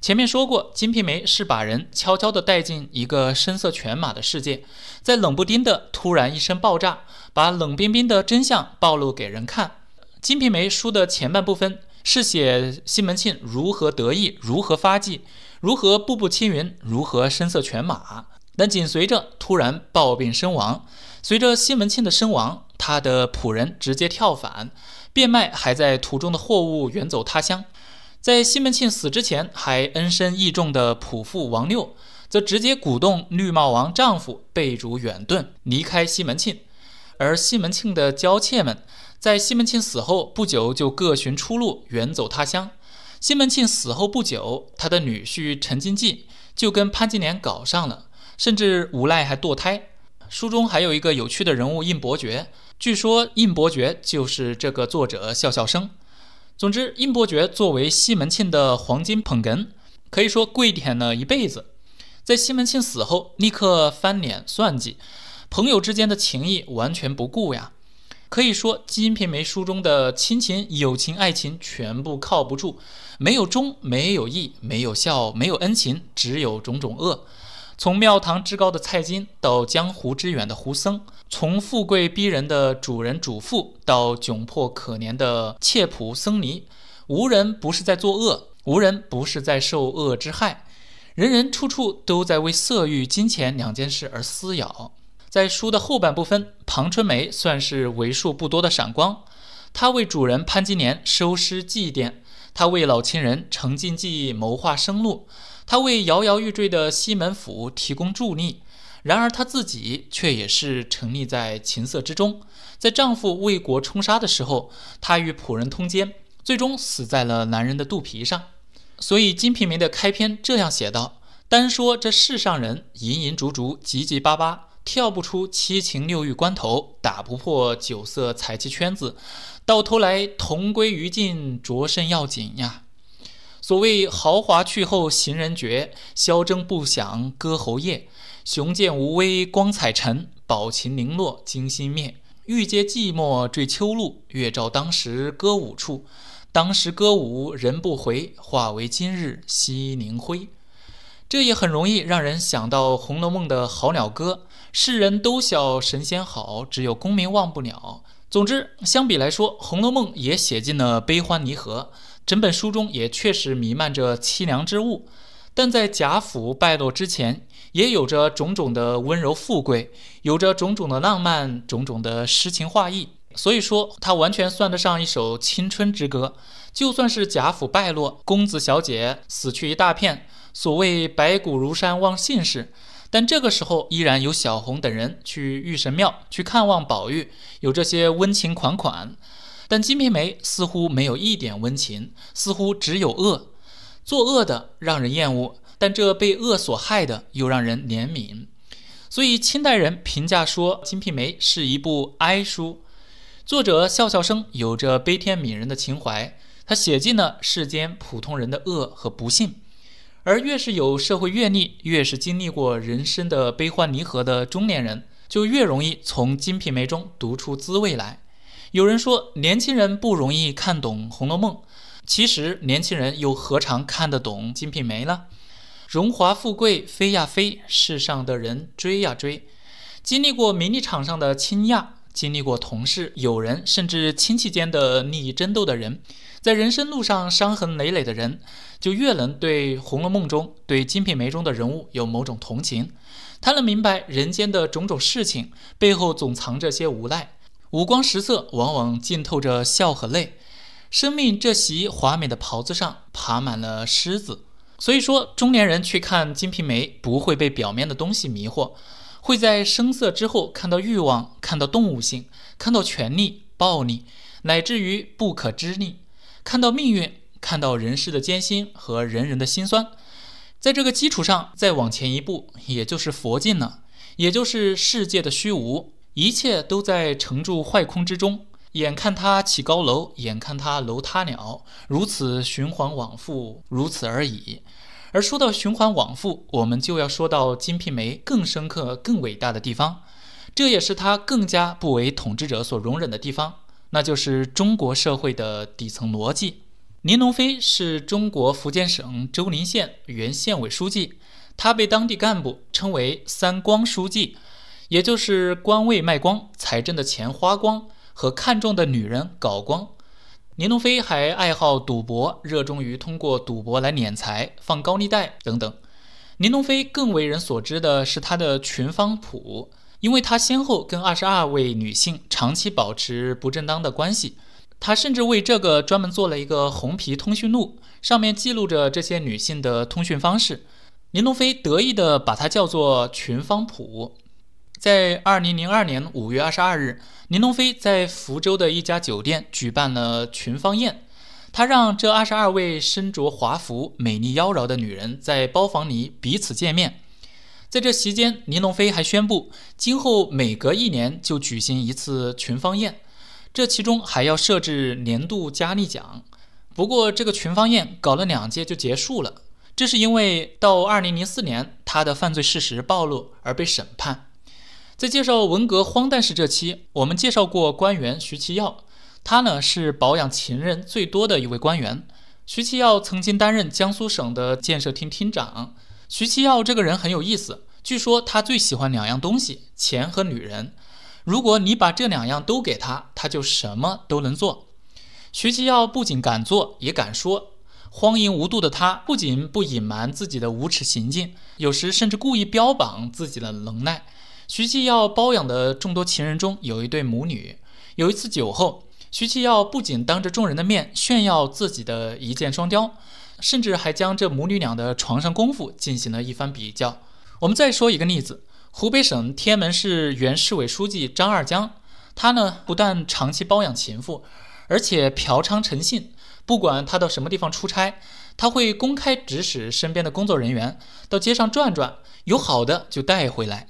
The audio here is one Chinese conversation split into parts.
前面说过，《金瓶梅》是把人悄悄地带进一个声色犬马的世界，在冷不丁的突然一声爆炸，把冷冰冰的真相暴露给人看。《金瓶梅》书的前半部分是写西门庆如何得意，如何发迹，如何步步青云，如何声色犬马。但紧随着突然暴病身亡，随着西门庆的身亡，他的仆人直接跳反，变卖还在途中的货物，远走他乡。在西门庆死之前还恩深义重的仆妇王六，则直接鼓动绿帽王丈夫背主远遁，离开西门庆。而西门庆的娇妾们，在西门庆死后不久就各寻出路，远走他乡。西门庆死后不久，他的女婿陈经济就跟潘金莲搞上了，甚至无赖还堕胎。书中还有一个有趣的人物应伯爵，据说应伯爵就是这个作者笑笑生。总之，应伯爵作为西门庆的黄金捧哏，可以说跪舔了一辈子。在西门庆死后，立刻翻脸算计，朋友之间的情谊完全不顾呀。可以说，《金瓶梅》书中的亲情、友情、爱情全部靠不住，没有忠，没有义，没有孝，没有恩情，只有种种恶。从庙堂之高的蔡京到江湖之远的胡僧，从富贵逼人的主人主妇到窘迫可怜的妾仆僧尼，无人不是在作恶，无人不是在受恶之害，人人处处都在为色欲、金钱两件事而撕咬。在书的后半部分，庞春梅算是为数不多的闪光，她为主人潘金莲收尸祭奠，她为老情人程进济谋划生路。她为摇摇欲坠的西门府提供助力，然而她自己却也是沉溺在情色之中。在丈夫为国冲杀的时候，她与仆人通奸，最终死在了男人的肚皮上。所以《金瓶梅》的开篇这样写道：“单说这世上人，营营逐逐，急急巴巴，跳不出七情六欲关头，打不破酒色财气圈子，到头来同归于尽，着身要紧呀。”所谓豪华去后行人绝，箫筝不响歌喉咽。雄剑无威光彩沉，宝琴零落惊心灭。欲借寂寞坠秋露，月照当时歌舞处。当时歌舞人不回，化为今日西宁灰。这也很容易让人想到《红楼梦》的好鸟歌：世人都晓神仙好，只有功名忘不了。总之，相比来说，《红楼梦》也写尽了悲欢离合。整本书中也确实弥漫着凄凉之物，但在贾府败落之前，也有着种种的温柔富贵，有着种种的浪漫，种种的诗情画意。所以说，它完全算得上一首青春之歌。就算是贾府败落，公子小姐死去一大片，所谓白骨如山忘姓氏，但这个时候依然有小红等人去玉神庙去看望宝玉，有这些温情款款。但《金瓶梅》似乎没有一点温情，似乎只有恶。作恶的让人厌恶，但这被恶所害的又让人怜悯。所以清代人评价说，《金瓶梅》是一部哀书。作者笑笑生有着悲天悯人的情怀，他写尽了世间普通人的恶和不幸。而越是有社会阅历，越是经历过人生的悲欢离合的中年人，就越容易从《金瓶梅》中读出滋味来。有人说年轻人不容易看懂《红楼梦》，其实年轻人又何尝看得懂《金瓶梅》呢？荣华富贵飞呀飞，世上的人追呀追。经历过名利场上的倾轧，经历过同事、友人甚至亲戚间的利益争斗的人，在人生路上伤痕累累的人，就越能对《红楼梦》中、对《金瓶梅》中的人物有某种同情。他能明白人间的种种事情背后总藏着些无奈。五光十色，往往浸透着笑和泪。生命这袭华美的袍子上爬满了虱子，所以说中年人去看《金瓶梅》，不会被表面的东西迷惑，会在声色之后看到欲望，看到动物性，看到权力、暴力，乃至于不可知力，看到命运，看到人世的艰辛和人人的辛酸。在这个基础上再往前一步，也就是佛境了，也就是世界的虚无。一切都在沉住坏空之中，眼看他起高楼，眼看他楼塌了，如此循环往复，如此而已。而说到循环往复，我们就要说到《金瓶梅》更深刻、更伟大的地方，这也是它更加不为统治者所容忍的地方，那就是中国社会的底层逻辑。林龙飞是中国福建省周宁县原县委书记，他被当地干部称为“三光书记”，也就是官位卖光、财政的钱花光和看中的女人搞光。林龙飞还爱好赌博，热衷于通过赌博来敛财、放高利贷等等。林龙飞更为人所知的是他的群芳谱。因为他先后跟二十二位女性长期保持不正当的关系，他甚至为这个专门做了一个红皮通讯录，上面记录着这些女性的通讯方式。林龙飞得意地把它叫做“群芳谱”。在二零零二年五月二十二日，林龙飞在福州的一家酒店举办了群芳宴，他让这二十二位身着华服、美丽妖娆的女人在包房里彼此见面。在这期间，林龙飞还宣布，今后每隔一年就举行一次群芳宴，这其中还要设置年度佳丽奖。不过，这个群芳宴搞了两届就结束了，这是因为到二零零四年他的犯罪事实暴露而被审判。在介绍文革荒诞事这期，我们介绍过官员徐其耀，他呢是保养情人最多的一位官员。徐其耀曾经担任江苏省的建设厅厅长。徐其耀这个人很有意思，据说他最喜欢两样东西：钱和女人。如果你把这两样都给他，他就什么都能做。徐其耀不仅敢做，也敢说。荒淫无度的他，不仅不隐瞒自己的无耻行径，有时甚至故意标榜自己的能耐。徐其耀包养的众多情人中有一对母女。有一次酒后，徐其耀不仅当着众人的面炫耀自己的一箭双雕。甚至还将这母女俩的床上功夫进行了一番比较。我们再说一个例子：湖北省天门市原市委书记张二江，他呢不但长期包养情妇，而且嫖娼成性。不管他到什么地方出差，他会公开指使身边的工作人员到街上转转，有好的就带回来。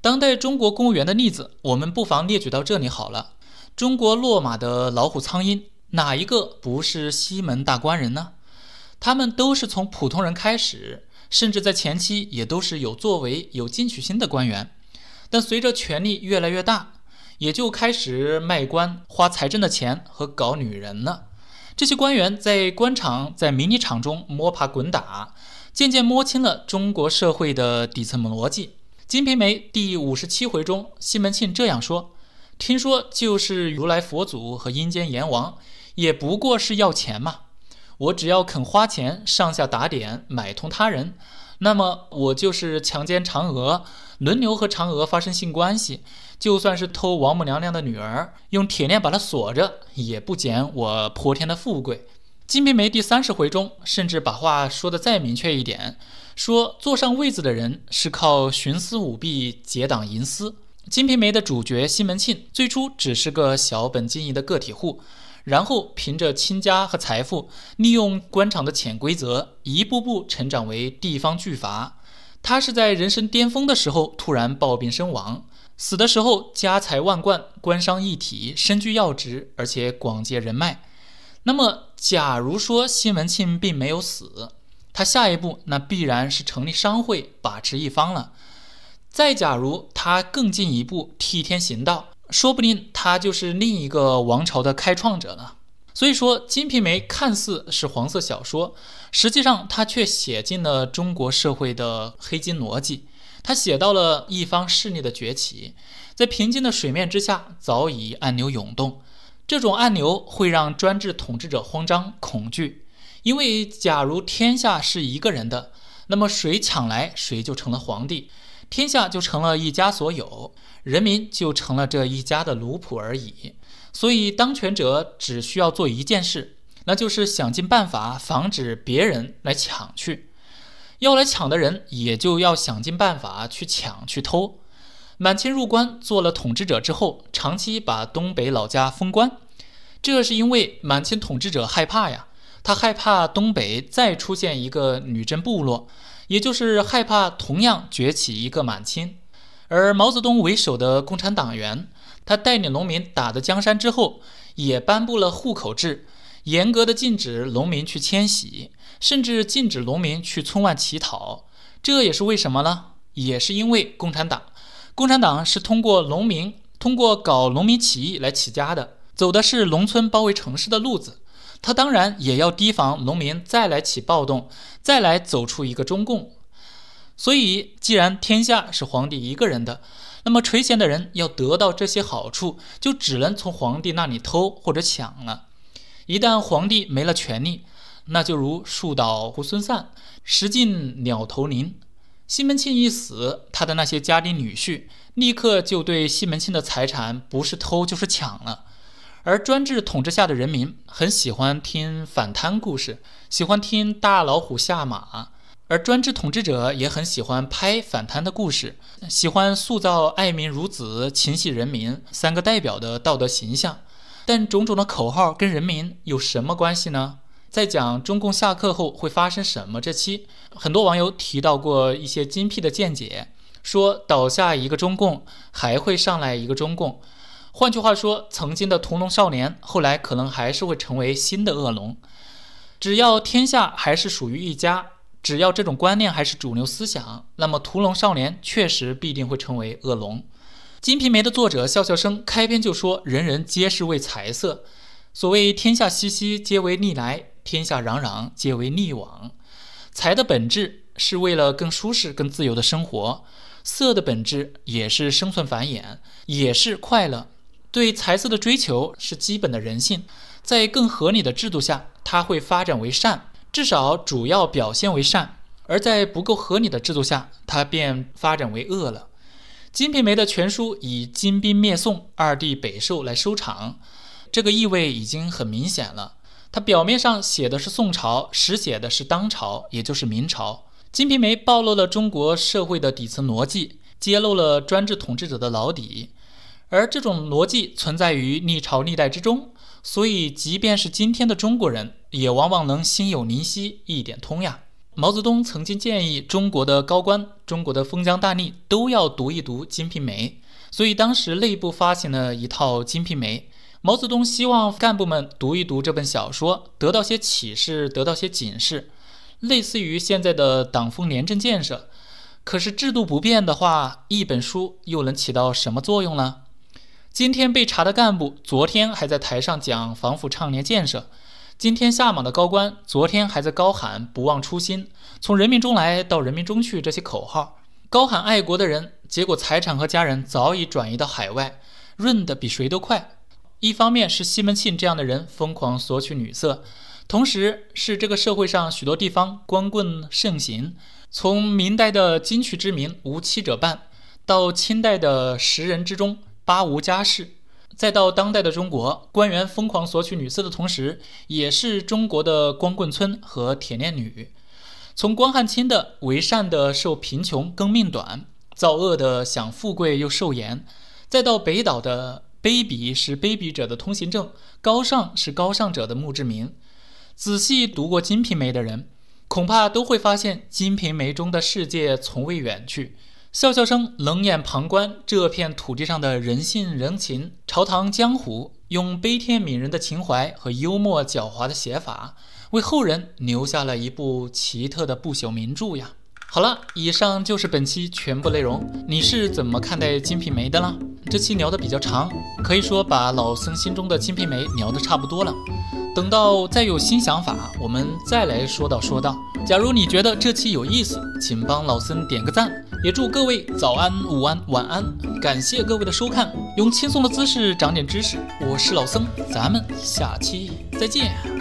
当代中国公务员的例子，我们不妨列举到这里好了。中国落马的老虎苍蝇，哪一个不是西门大官人呢？他们都是从普通人开始，甚至在前期也都是有作为、有进取心的官员。但随着权力越来越大，也就开始卖官、花财政的钱和搞女人了。这些官员在官场、在名利场中摸爬滚打，渐渐摸清了中国社会的底层逻辑。《金瓶梅》第五十七回中，西门庆这样说：“听说就是如来佛祖和阴间阎王，也不过是要钱嘛。”我只要肯花钱上下打点买通他人，那么我就是强奸嫦娥，轮流和嫦娥发生性关系，就算是偷王母娘娘的女儿，用铁链把她锁着，也不减我泼天的富贵。《金瓶梅》第三十回中，甚至把话说得再明确一点，说坐上位子的人是靠徇私舞弊结党营私。《金瓶梅》的主角西门庆最初只是个小本经营的个体户。然后凭着亲家和财富，利用官场的潜规则，一步步成长为地方巨阀。他是在人生巅峰的时候突然暴病身亡，死的时候家财万贯，官商一体，身居要职，而且广结人脉。那么，假如说西门庆并没有死，他下一步那必然是成立商会，把持一方了。再假如他更进一步，替天行道。说不定他就是另一个王朝的开创者呢。所以说，《金瓶梅》看似是黄色小说，实际上它却写进了中国社会的黑金逻辑。它写到了一方势力的崛起，在平静的水面之下早已暗流涌动。这种暗流会让专制统治者慌张恐惧，因为假如天下是一个人的，那么谁抢来谁就成了皇帝。天下就成了一家所有，人民就成了这一家的奴仆而已。所以，当权者只需要做一件事，那就是想尽办法防止别人来抢去。要来抢的人，也就要想尽办法去抢去偷。满清入关做了统治者之后，长期把东北老家封关，这是因为满清统治者害怕呀，他害怕东北再出现一个女真部落。也就是害怕同样崛起一个满清，而毛泽东为首的共产党员，他带领农民打的江山之后，也颁布了户口制，严格的禁止农民去迁徙，甚至禁止农民去村外乞讨。这也是为什么呢？也是因为共产党，共产党是通过农民，通过搞农民起义来起家的，走的是农村包围城市的路子。他当然也要提防农民再来起暴动，再来走出一个中共。所以，既然天下是皇帝一个人的，那么垂涎的人要得到这些好处，就只能从皇帝那里偷或者抢了。一旦皇帝没了权力，那就如树倒猢狲散，石尽鸟投林。西门庆一死，他的那些家丁女婿立刻就对西门庆的财产不是偷就是抢了。而专制统治下的人民很喜欢听反贪故事，喜欢听大老虎下马。而专制统治者也很喜欢拍反贪的故事，喜欢塑造爱民如子、勤系人民三个代表的道德形象。但种种的口号跟人民有什么关系呢？在讲中共下课后会发生什么这期，很多网友提到过一些精辟的见解，说倒下一个中共还会上来一个中共。换句话说，曾经的屠龙少年后来可能还是会成为新的恶龙。只要天下还是属于一家。只要这种观念还是主流思想，那么屠龙少年确实必定会成为恶龙。《金瓶梅》的作者笑笑生开篇就说：“人人皆是为财色，所谓天下熙熙，皆为利来；天下攘攘，皆为利往。财的本质是为了更舒适、更自由的生活，色的本质也是生存繁衍，也是快乐。对财色的追求是基本的人性，在更合理的制度下，它会发展为善。”至少主要表现为善，而在不够合理的制度下，它便发展为恶了。《金瓶梅》的全书以金兵灭宋、二帝北狩来收场，这个意味已经很明显了。它表面上写的是宋朝，实写的是当朝，也就是明朝。《金瓶梅》暴露了中国社会的底层逻辑，揭露了专制统治者的老底，而这种逻辑存在于历朝历代之中。所以，即便是今天的中国人，也往往能心有灵犀一点通呀。毛泽东曾经建议中国的高官、中国的封疆大吏都要读一读《金瓶梅》，所以当时内部发行了一套《金瓶梅》。毛泽东希望干部们读一读这本小说，得到些启示，得到些警示，类似于现在的党风廉政建设。可是制度不变的话，一本书又能起到什么作用呢？今天被查的干部，昨天还在台上讲防腐倡廉建设；今天下马的高官，昨天还在高喊不忘初心，从人民中来到人民中去这些口号，高喊爱国的人，结果财产和家人早已转移到海外，润的比谁都快。一方面是西门庆这样的人疯狂索取女色，同时是这个社会上许多地方光棍盛行。从明代的金曲之名无妻者半，到清代的十人之中。八无家室，再到当代的中国，官员疯狂索取女色的同时，也是中国的光棍村和铁链女。从关汉卿的为善的受贫穷更命短，造恶的享富贵又受严，再到北岛的卑鄙是卑鄙者的通行证，高尚是高尚者的墓志铭。仔细读过《金瓶梅》的人，恐怕都会发现，《金瓶梅》中的世界从未远去。笑笑生冷眼旁观这片土地上的人性人情，朝堂江湖，用悲天悯人的情怀和幽默狡猾的写法，为后人留下了一部奇特的不朽名著呀。好了，以上就是本期全部内容。你是怎么看待《金瓶梅》的呢？这期聊得比较长，可以说把老僧心中的《金瓶梅》聊得差不多了。等到再有新想法，我们再来说道说道。假如你觉得这期有意思，请帮老僧点个赞，也祝各位早安、午安、晚安。感谢各位的收看，用轻松的姿势长点知识。我是老僧，咱们下期再见。